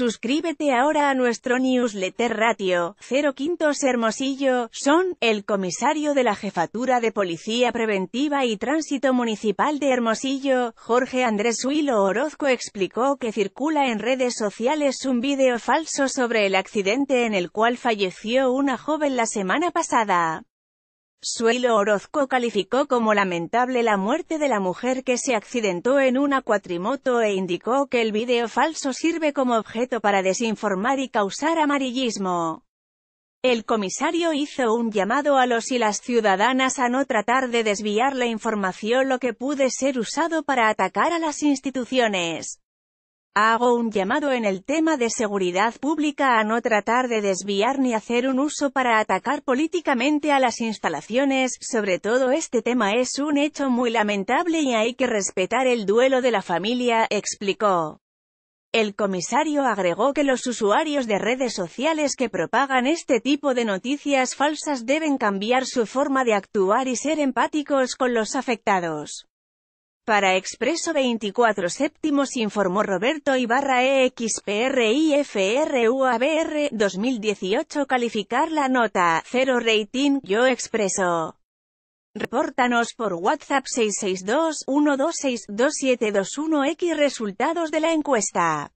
Suscríbete ahora a nuestro newsletter Ratio, 0 Quintos Hermosillo, son, el comisario de la Jefatura de Policía Preventiva y Tránsito Municipal de Hermosillo, Jorge Andrés Huilo Orozco explicó que circula en redes sociales un video falso sobre el accidente en el cual falleció una joven la semana pasada. Suelo Orozco calificó como lamentable la muerte de la mujer que se accidentó en una cuatrimoto e indicó que el video falso sirve como objeto para desinformar y causar amarillismo. El comisario hizo un llamado a los y las ciudadanas a no tratar de desviar la información lo que puede ser usado para atacar a las instituciones. Hago un llamado en el tema de seguridad pública a no tratar de desviar ni hacer un uso para atacar políticamente a las instalaciones, sobre todo este tema es un hecho muy lamentable y hay que respetar el duelo de la familia, explicó. El comisario agregó que los usuarios de redes sociales que propagan este tipo de noticias falsas deben cambiar su forma de actuar y ser empáticos con los afectados. Para Expreso 24 séptimos informó Roberto Ibarra EXPRIFRUABR 2018 calificar la nota, 0 rating, yo expreso. Repórtanos por WhatsApp 662-126-2721X resultados de la encuesta.